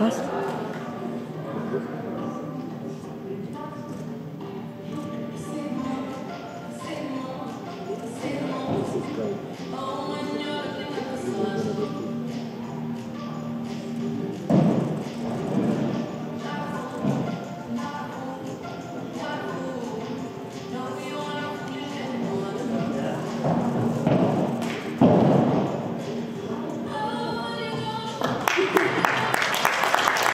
Was?